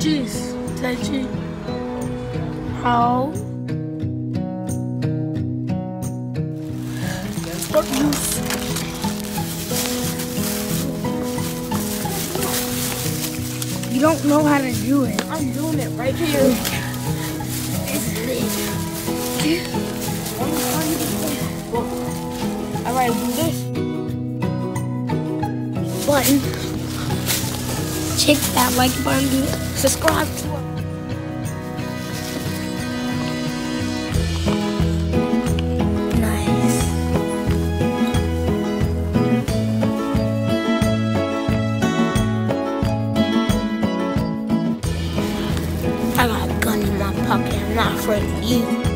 Jeez, Taiji. How? What use? You don't know how to do it. I'm doing it right here. Alright, do this. Button. Check that like button. Subscribe to. Nice. I got a gun in my pocket. I'm not afraid of you.